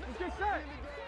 Let's get set.